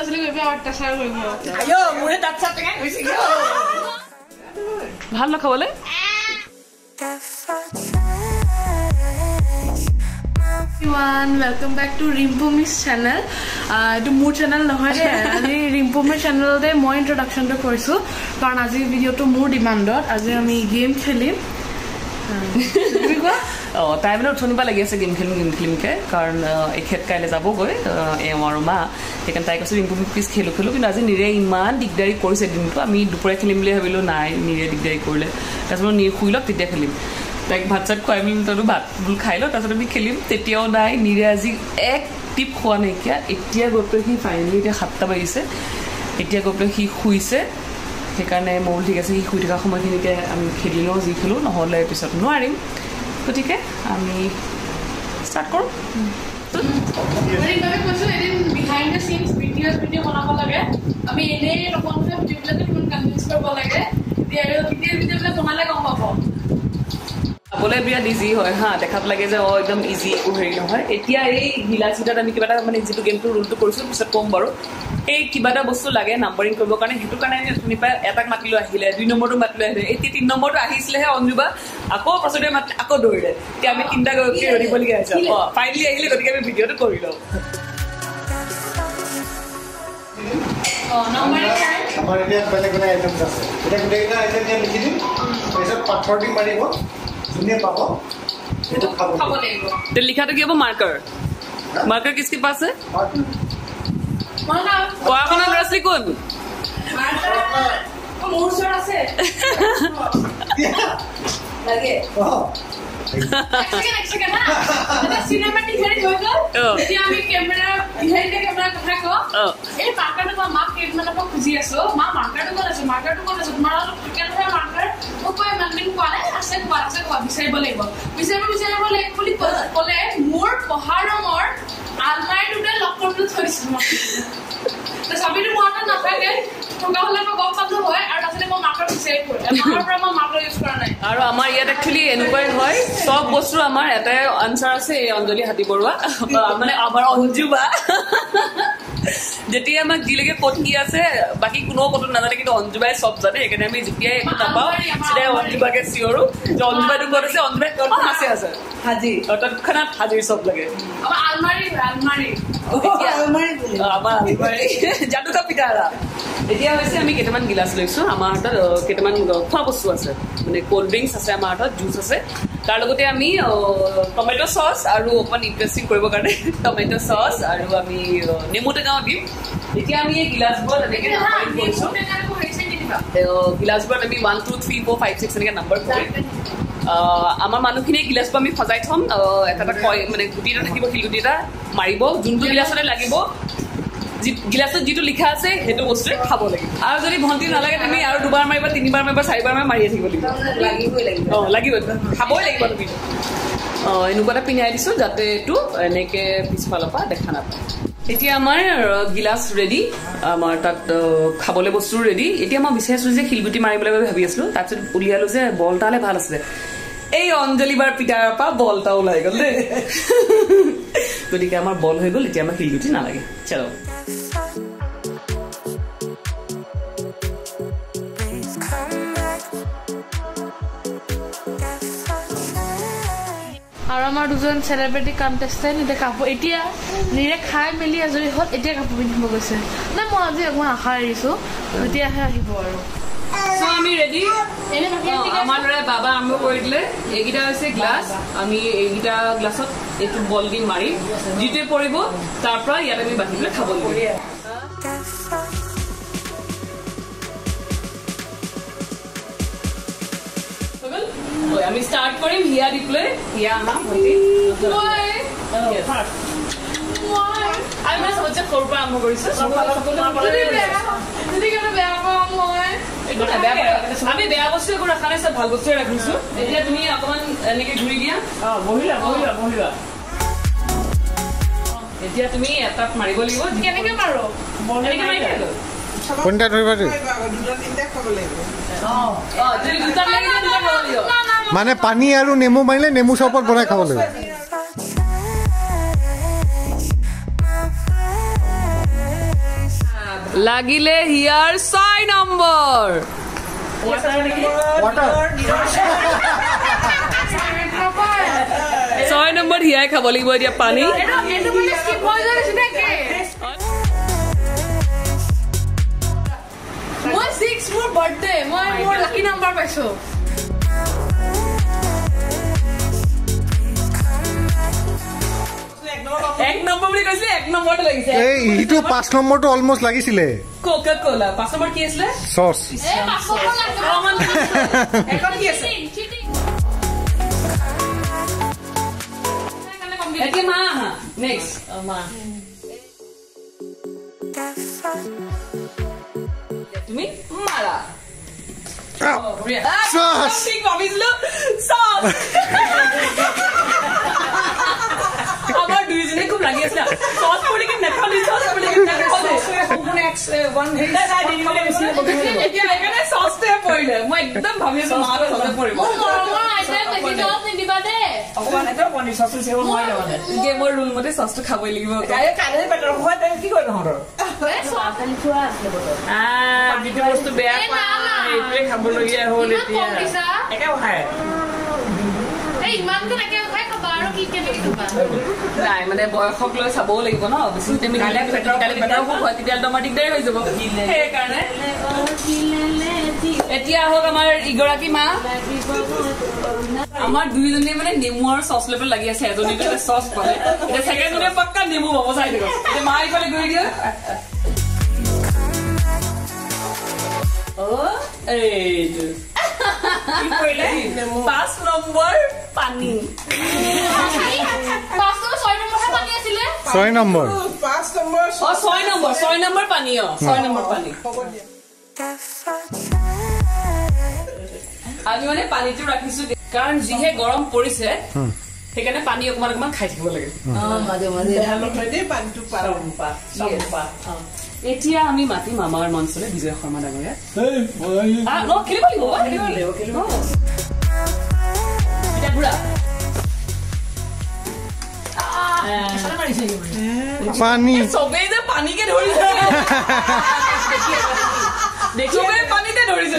ল'ৰা ছোৱালী কৰিব অত্যাচাৰ কৰিব ভাল ন খাবলৈ ওৱান ৱেলকাম বেক টু ৰিম্পু মিছ চেনেল এইটো মোৰ চেনেল নহয় দেই আজি ৰিম্পু মিছ চেনেলতে মই ইণ্ট্ৰডাকশ্যনটো কৰিছোঁ কাৰণ আজিৰ ভিডিঅ'টো মোৰ ডিমাণ্ডত আজি আমি গেম খেলিম কোৱা তাই মানে উঠনিবা লাগি আছে গেম খেলিম গেম খেলিমকৈ কাৰণ এখেত কাইলৈ যাবগৈ। এওঁ আৰু মা। সেইকাৰণে তাই কৈছে ৰিম্পু পিছ খেলোঁ খেলোঁ। কিন্তু আজি নিৰে ইমান দিগদাৰী কৰিছে দিনটো। আমি দুপৰীয়া খেলিম বুলি ভাবিলোঁ নাই নিৰে দিগদাৰী কৰিলে। তাৰপিছত নিৰ শুই লওক তেতিয়া খেলিম। তাইক ভাত চাত খুৱাই মেলি তইতো ভাত বোল খাই লওঁ তাৰপিছত আমি খেলিম। তেতিয়াও নাই নিৰে আজি এক টিপ খোৱা নাইকিয়া। এতিয়া গৈ পেলাই সি ফাইনেলি এতিয়া সাতটা বাজিছে। এতিয়া গৈ পেলাই সি শুইছে। সেইকাৰণে মই বোলো ঠিক আছে সি শুই থকা সময়খিনিতে আমি খেলি লওঁ যি খেলোঁ। নহ'লে পিছত নোৱাৰিম। গতিকে আমি ষ্টাৰ্ট কৰোঁ। আমি এনেই নবনোৱা ভিডিঅ'বিলাকে কিমান কনভিন্স কৰিব লাগে। তেতিয়া ভিডিঅ'বিলাক বনালে গম পাব। চাবলৈ বিৰাট ইজি হয় হা দেখাত লাগে যে অঁ একদম ইজি একো হেৰি নহয়। এতিয়া এই গিলাচিটাত আমি কিবা এটা মানে যিটো গেমটোৰ ৰুলটো কৰিছোঁ পিছত ক'ম বাৰু। এই কিবা এটা বস্তু লাগে নাম্বাৰিং কৰিবৰ কাৰণে সেইটো কাৰণে শুনি পাই এটাক মাতিলৈ আহিলে দুই নম্বৰটো মাতিলৈ আহিলে। এতিয়া তিনি নম্বৰটো আহিছিলেহে অঞ্জুবা আকৌ পাছতে মাতি আকৌ দৌৰিলে। এতিয়া আমি তিনিটা গৰাকী ৰধিবলগীয়া হৈছে? অঁ ফাইনেলি আহিলে গতিকে আমি ভিডিঅ'টো কৰি লওঁ। অঁ নম্বৰ টাইম আমাৰ এতিয়া বেলেগ বেলেগ আইটেমছ আছে। এতিয়া গোটেইকেইটা আইটেম ইয়াত লিখি দিম। তাৰপিছত পাথৰ দি মাৰিব। যোনে পাব। সেইটো খাব খাব লাগিব। তো লিখাটো কি হ'ব মাৰ্কাৰ। মাৰ্কাৰ কিছ কি পাছ আছে মই খাম পঢ়া শুনা ল'ৰা ছোৱালী কোন? মোৰ ওচৰত আছে। লাগে। মাৰ্কাৰটো খুজি আছো। মা মাৰ্কাৰটো ক'ত আছে? মাৰ্কাৰটো ক'ত আছে? তোমাৰ মই চাবিটো মোৰ হাতত নাথাকে থকা হ'লে মই গম হয় আৰু তাৰপিছতে মই বিচাৰি পৰা মই মাৰ্কাৰ ইউজ কৰা নাই। আৰু আমাৰ ইয়াত একচুৱেলি এনেকুৱাই হয় চব বস্তু আমাৰ এটাই আনচাৰ আছে এই অঞ্জলি হাতী বৰুৱা। মানে আমাৰ অঞ্জু বা যেতিয়া আমাক যিলৈকে ক'ত কি আছে বাকী কোনেও ক'তো নাজানে কিন্তু অঞ্জুবাই চব জানে সেইকাৰণে আমি যেতিয়াই একো নাপাওঁ তেতিয়াই অঞ্জুবাকে চিঞৰো যে অঞ্জুবাইটো ক'ত আছে অঞ্জুবাই ক'ত আছে আছে। হাজি তৎক্ষণাত হাজিৰ চব লাগে। এতিয়া- যাদুকা পিতাৰা এতিয়া হৈছে আমি কেইটামান গিলাচ লৈছো। আমাৰ হাতত কেইটামান খোৱা বস্তু আছে। মানে কল্ড ড্ৰিংকছ আছে আমাৰ হাতত জুচ আছে। তাৰ লগতে আমি টমেট' চচ আৰু অকণমান ইণ্টাৰেষ্টিং কৰিবৰ কাৰণে টমেট' চচ আৰু আমি নেমু টেঙাও দিম। এতিয়া আমি এই গিলাচবোৰত এনেকৈ গিলাচবোৰত আমি one two three four five six এনেকৈ নাম্বাৰ কৰিম। আমাৰ মানুহখিনিয়ে গিলাচটো আমি সজাই থ'ম। এটা এটা কয় মানে গুটি এটা থাকিব শিলগুটি এটা মাৰিব। যোনটো গিলাচতে লাগিব গিলাচত যিটো লিখা আছে সেইটো বস্তুৱে খাব লাগিব আৰু যদি ভণ্টি নালাগে তুমি আৰু দুবাৰ মাৰিবা তিনিবাৰ মাৰিবা চাৰিবাৰ মাৰিবা মাৰিয়ে থাকিব লাগিব। অঁ লাগিব। খাবই লাগিব তুমি। অঁ এনেকুৱা এটা পিন্ধাই দিছোঁ যাতে এইটো এনেকৈ পিছফালৰ পৰা দেখা নাপায়। এতিয়া আমাৰ গিলাচ ৰেডি আমাৰ তাত খাবলৈ বস্তু ৰেডি এতিয়া মই বিচাৰিছোঁ যে শিলগুটি মাৰিবলৈ বুলি ভাবি আছিলোঁ। তাৰপিছত উলিয়ালোঁ যে বল এটা হ'লে ভাল আছিলে। এই অঞ্জলি বাৰ পিতাৰ পৰা বল এটা ওলাই গ'ল দেই। গতিকে আমাৰ বল হৈ গ'ল এতিয়া আমাৰ শিলগুটি নালাগে। চলো। আমাৰ দুজন চেলিব্ৰিটি কণ্টেষ্টেণ্ট এতিয়া কাপোৰ এতিয়া নিৰে খাই মেলি আজৰি হ'ল এতিয়া কাপোৰ পিন্ধিব গৈছে। নাই মই আজি অকণমান আশা এৰিছোঁ তেতিয়াহে আহিব আৰু। চ' আমি ৰেডি? আমাৰ ল'ৰাই বাবা আৰম্ভ কৰি দিলে। এইকেইটা হৈছে গ্লাছ আমি এইকেইটা গ্লাছত এইটো বল দি মাৰিম। যিটোৱে পৰিব তাৰ পৰা ইয়াত আমি বাঢ়ি পেলাই খাব লাগিব। হয়, আমি ষ্টাৰ্ট কৰিম হিয়া দি পেলাই হিয়া আহা ভণ্টি আমি মানে চবতছে সৰুৰ পৰা আৰম্ভ কৰিছো যদি বেয়া যদি কিবা বেয়া পাওঁ মই একো নাই, বেয়া পাই- আমি বেয়া বস্তু একো ৰখা নাই চব ভাল বস্তুৱে ৰাখিছো এতিয়া তুমি অকমান এনেকে ঘূৰি দিয়া বহিলা বহিলা বহিলা এতিয়া তুমি এটাত মাৰিব লাগিব কেনেকে মাৰো এনেকে মাৰি দিয়া গ'ল। কোনটা ধৰিবা দেই অ, যদি দুটাত লাগিলে দুটা খাব লাগিব। মানে পানী আৰু নেমু মাৰিলে নেমু চৰবত বনাই খাব লাগিব। লাগিলে হিয়াৰ ছয় নম্বৰ। ছয় নম্বৰত হিয়াই খাব লাগিব এতিয়া পানী। মোৰ বাৰ্থডে মই মোৰ লাকি নাম্বাৰ পাইছো। এক নম্বৰ বুলি কৈছিলে এক নম্বৰতে লাগিছে। এই ইটো পাঁচ নম্বৰটো অলমষ্ট লাগিছিলে। কোকা কোলা পাঁচ নম্বৰ কি আছিলে? চচ এখন কি আছে? এতিয়া মা আহা নেক্সট মা। তুমি মাৰা। Sauce. ঠিক ভাবিছিলো sauce। lige at snakke. Så også kunne ikke nætte, kom lige til os, så ville jeg ikke nætte. Hun er ikke one hit. Nej, nej, det er ikke det, jeg siger. Jeg lægger det sås der på hende. Må ikke dem på mig, så meget der sås der på hende. Hvor er det, jeg siger, hvor er det, jeg siger, hvor খাবলগীয়া হ'ল এতিয়া নাই মানে বয়সক লৈ চাবও লাগিব ন বেছি তুমি দিলে কালি পেটৰ অসুখ হয় তেতিয়াহ'লে তোমাৰ দিগদাৰী হৈ যাব সেইকাৰণে এতিয়া আহক আমাৰ ইগৰাকী মা আমাৰ দুইজনীয়ে মানে নেমু আৰু চচ লৈ পেলাই লাগি আছে এজনী চচ পালে এতিয়া ছেকেণ্ডজনীয়ে পাক্কা নেমু পাব চাই দিব এতিয়া মা ইফালে গৈ দিয়ক অ', এইটো পাঁচ নম্বৰ পানী। ছয় নম্বৰ অ ছয় নম্বৰ ছয় নম্বৰ পানী অ ছয় নম্বৰ পানী। আমি মানে পানীটো ৰাখিছো কাৰণ যিহে গৰম পৰিছে সেইকাৰণে পানী অকমান অকমান খাই থাকিব লাগে। এতিয়া আমি মাতিম আমাৰ মঞ্চলে বিজয় শৰ্মা ডাঙৰীয়া। figura. চবেই যে পানীকে ধৰিছে চবেই পানীতে ধৰিছে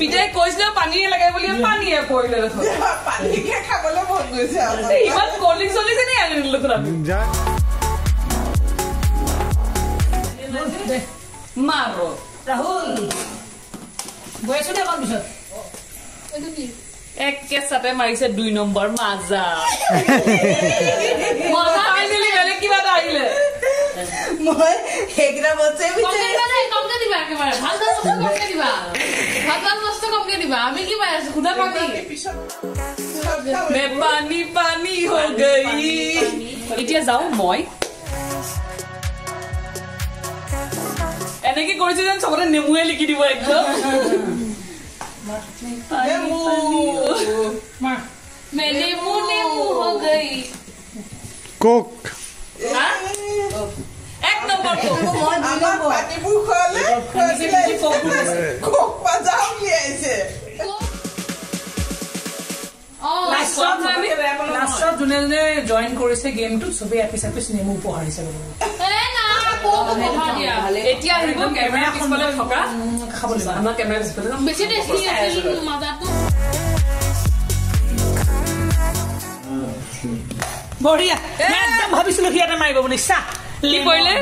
পিতাই কৈছিলে পানীয়ে লাগে বুলি পানীয়ে পৰিলে পানীকে খাবলৈ বহুত গৈছে ইমান কলিং চলি যেনে আনি দিলো তাত মাৰ ৰাহুল গৈ আছো দে অকণ পিছত এক কেঁচাতে মাৰিছে দুই নম্বৰ মাজা। মজা ফাইনেলি বেলেগ কিবা এটা আহিলে। কমকে দিবা দেই, কমকে দিবা একেবাৰে। ভাল ভাল বস্তু কমকে দিবা। ভাল ভাল বস্তু কমকে দিবা। আমি কি পাই আছো? সুধা পানী। মে পানী পানী হৈ গই এতিয়া যাওঁ মই। এনেকে কৰিছো যেন চবতে নেমুৱে লিখি দিব একদম। কোক? এক নম্বৰ লাষ্টত যোনে যোনে জইন কৰিছে গেমটোত চবেই এপিচ এপিচ নেমু উপহাৰ দিয়া এতিয়া আহিব কেমেৰা পিছফালে থকা খাব লাগিব আমাৰ কেমেৰা পিছফালে যাম। বেছি টেষ্টি আছিল মাজাটো বঢ়িয়া ভাবিছিলো সি এটা মাৰিব বুলি চাহ কি কৰিলে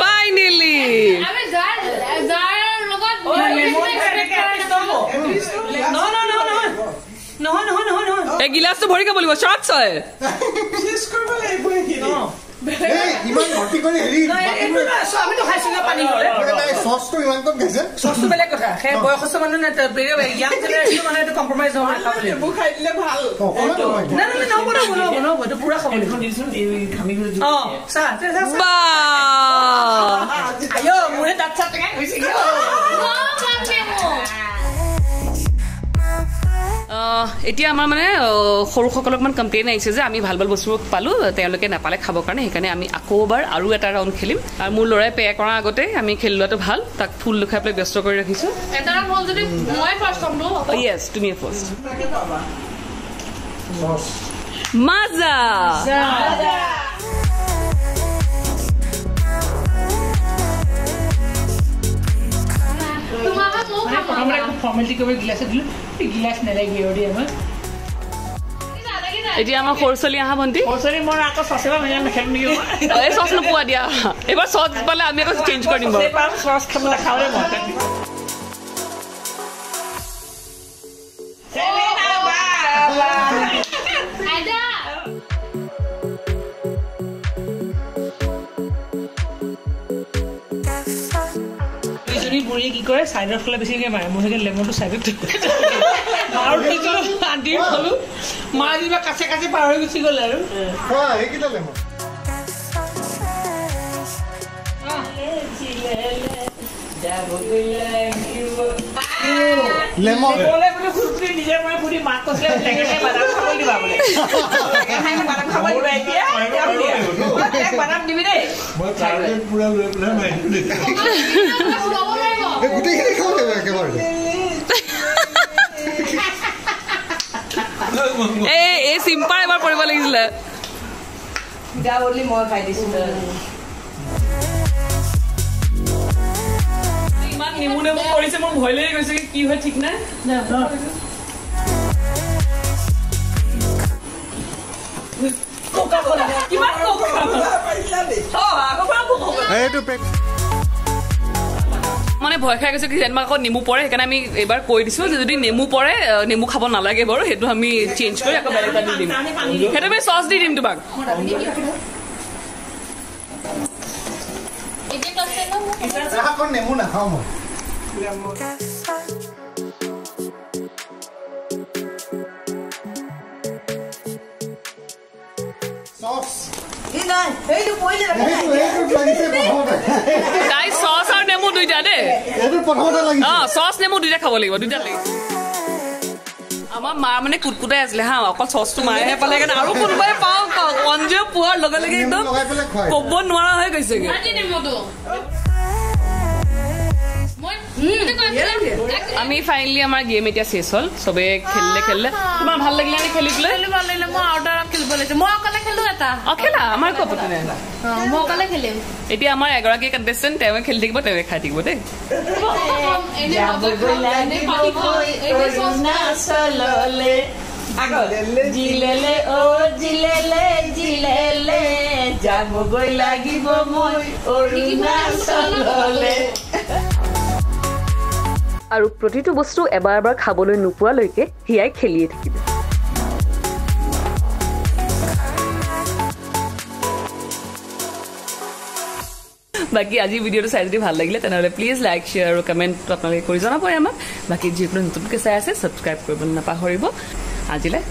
ফাইনেলি নহয় নহয় নহয় নহয় এগিলাচটো ভৰি খাব লাগিব চৰ্ট চয় কৰিব লাগিব ইমান ভৰ্তি কৰি হেৰি নহয়, এই- এইটো নহয়, চোৱা, আমিতো খাইছো ন পানী হ'লে তাই চচটো ইমান কম খাইছে চচটো বেলেগ কথা সেই বয়সস্থ মানুহ ইয়াং জেনেৰেশ্যনৰ মানুহ এইটো কম্প্ৰমাইজ হ'ব নাখাব নহয় নাই নাই নাই, নহ'ব নহ'ব নহ'ব নহ'ব এইটো পুৰা খাব লাগিব অ এতিয়া আমাৰ মানে সৰুসকলক মানে কমপ্লেইন আহিছে যে আমি ভাল ভাল বস্তুবোৰ পালোঁ তেওঁলোকে নাপালে খাবৰ কাৰণে সেইকাৰণে আমি আকৌ এবাৰ আৰু এটা ৰাউণ্ড খেলিম। আৰু মোৰ ল'ৰাই পে কৰাৰ আগতে আমি খেলি লোৱাটো ভাল তাক ফুল দেখাই পেলাই ব্যস্ত কৰি ৰাখিছোঁ। য়েছ তুমি ফাৰ্ষ্ট মাজা! প্ৰথমতে খুব ফৰ্মেলিটি কৰিব গিলাচত দিলোঁ গিলাচ নেলাগি দেই আমাৰ এতিয়া আমাৰ সৰু ছোৱালী আহা ভণ্টি? মই আকৌ নেকি এই চচ নোপোৱা দিয়া। এইবাৰ চচ পালে আমি আকৌ চেঞ্জ কৰি দিম বাৰু। চচে পাম চচ খাবলৈ খাবলৈ বুঢ়ীয়ে কি কৰে ছাইডৰ ফালে বেছিকৈ মাৰে মই সেইকাৰণে লেমনটো ছাইডত আৰু থৈছিলোঁ আণ্টিৰ থলোঁ মা যেনিবা কাছে কাছে পাৰ হৈ গুচি গ'ল আৰু। সেইকেইটা লেমন। লেমন। নিজে মই ফুৰি মাক কৈছিলে টেঙেৰে বাদাম খাব দিবা বোলে। টেঙেৰে বাদাম খাব দিবা এতিয়া এতিয়া বোলে, এক বাদাম দিবি দেই। গোটেইখিনি লাগিব একেবাৰে এই এই চিম্পাৰ এবাৰ পৰিব লাগিছিলে যা বুলি মই খাই দিছোঁ ইমান নেমু নেমু কৰিছে মোৰ ভয় লাগি গৈছে কি হয় ঠিক নাই কিমান এইটো পেক মানে ভয় খাই গৈছে কি যেনিবা আকৌ নেমু পৰে সেইকাৰণে আমি এইবাৰ কৈ দিছো যে যদি নেমু পৰে নেমু খাব নালাগে বাৰু সেইটো আমি চেঞ্জ কৰি আকৌ বেলেগ এটা দি দিম। সেইটো আমি চচ দি দিম তোমাক। নেমু নাখাওঁ মই। চচ এইটো এইটো লাগিছে প্ৰথমতে তাই চচ আৰু নেমু দুইটা দেই এইটো প্ৰথমতে লাগিছে। অ চচ নেমু দুইটা খাব লাগিব দুইটা লাগিব। আমাৰ মা মানে কুটকুটাই আছিলে হা অকল চচটো মায়েহে পালে সেইকাৰণে আৰু কোনোবাই পাওঁ অঞ্জুৱে পোৱাৰ লগে লগে একদম ক'ব নোৱাৰা হৈ গৈছেগে আমি ফাইনেলি আমাৰ গেম এতিয়া চেছ হ'ল। চবে খেলিলে খেলিলে। তোমাৰ ভাল লাগিলে নে খেলি পেলাই খেলিব লাগিলে মই আৰু এটা খেলিব লাগিছে মই অকলে খেলো এটা। অ খেলা? আমাৰ একো আপত্তি নাই অ, মই অকলে খেলিম। এতিয়া আমাৰ এগৰাকী কণ্টেষ্টেণ্ট তেওঁৱে খেলি থাকিব তেওঁৱে খাই থাকিব দেই। এনে হ'ব, এনে পাতিব, এনে চচ জিলেলে অ জিলেলে জিলেলে যাবগৈ লাগিব মই অৰুণাচললে আৰু প্ৰতিটো বস্তু এবাৰ এবাৰ খাবলৈ নোপোৱালৈকে সিয়াই খেলিয়ে থাকিব। বাকী আজি ভিডিঅ'টো চাই যদি ভাল লাগিলে তেনেহ'লে প্লিজ লাইক শ্বেয়াৰ আৰু কমেণ্ট আপোনালোকে কৰি জনাব পাৰে আমাক বাকী যিকোনো নতুনকৈ চাই আছে ছাবস্ক্ৰাইব কৰিবলৈ নাপাহৰিব আজিলৈ.